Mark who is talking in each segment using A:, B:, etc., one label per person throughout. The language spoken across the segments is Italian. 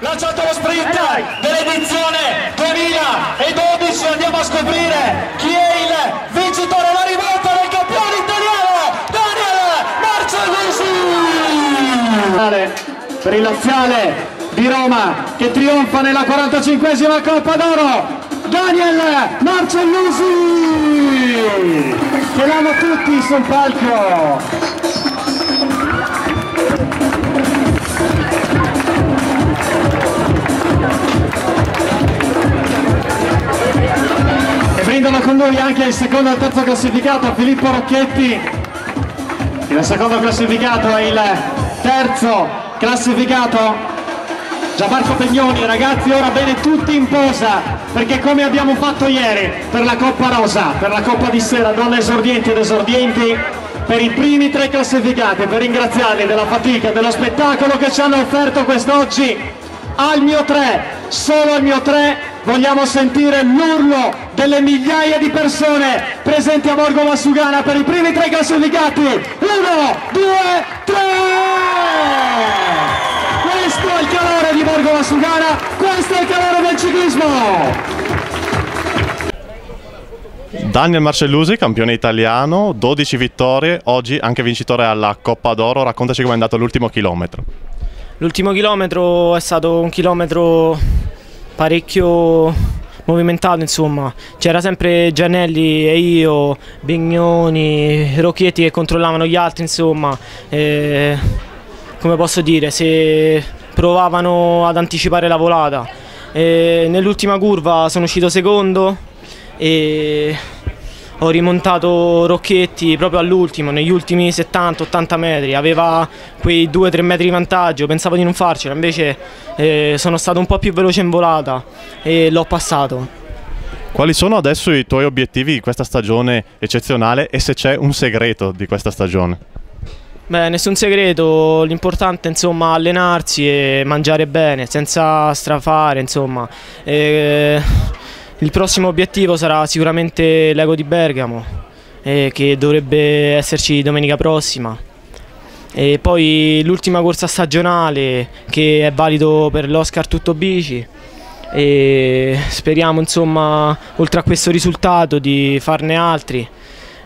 A: lanciato lo sprint dell'edizione 2012 andiamo a scoprire chi è il vincitore la rivolta del campione italiano Daniel Marcellusi per il laziale di Roma che trionfa nella 45esima Coppa d'Oro Daniel Marcellusi che l'hanno tutti sul palco lui anche il secondo e il terzo classificato Filippo Rocchetti. Il secondo classificato e il terzo classificato Gianmarco Pegnoni. Ragazzi ora bene tutti in posa perché come abbiamo fatto ieri per la Coppa Rosa per la Coppa di sera donne esordienti ed esordienti per i primi tre classificati per ringraziarli della fatica dello spettacolo che ci hanno offerto quest'oggi al mio 3 solo al mio 3 vogliamo sentire l'urlo delle migliaia di persone presenti a Borgo Massugana per i primi tre classificati. Uno, due, tre! Questo è il calore di Borgo Massugana, questo è il calore del ciclismo!
B: Daniel Marcellusi, campione italiano, 12 vittorie, oggi anche vincitore alla Coppa d'Oro. Raccontaci com'è andato l'ultimo chilometro.
C: L'ultimo chilometro è stato un chilometro parecchio movimentato insomma. C'era sempre Gianelli e io Bignoni, Rocchietti che controllavano gli altri insomma. E, come posso dire se provavano ad anticipare la volata. Nell'ultima curva sono uscito secondo e ho rimontato Rocchetti proprio all'ultimo, negli ultimi 70-80 metri, aveva quei 2-3 metri di vantaggio, pensavo di non farcela, invece eh, sono stato un po' più veloce in volata e l'ho passato.
B: Quali sono adesso i tuoi obiettivi di questa stagione eccezionale e se c'è un segreto di questa stagione?
C: Beh, nessun segreto, l'importante insomma allenarsi e mangiare bene, senza strafare insomma. E il prossimo obiettivo sarà sicuramente l'Ego di Bergamo, eh, che dovrebbe esserci domenica prossima. E poi l'ultima corsa stagionale che è valido per l'Oscar Tutto Bici e speriamo insomma oltre a questo risultato di farne altri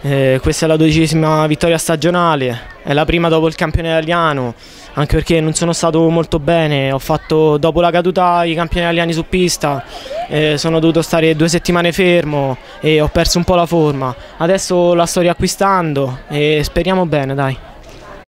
C: eh, questa è la dodicesima vittoria stagionale è la prima dopo il campione italiano anche perché non sono stato molto bene, ho fatto dopo la caduta i campioni italiani su pista, eh, sono dovuto stare due settimane fermo e ho perso un po' la forma, adesso la sto riacquistando e speriamo bene dai.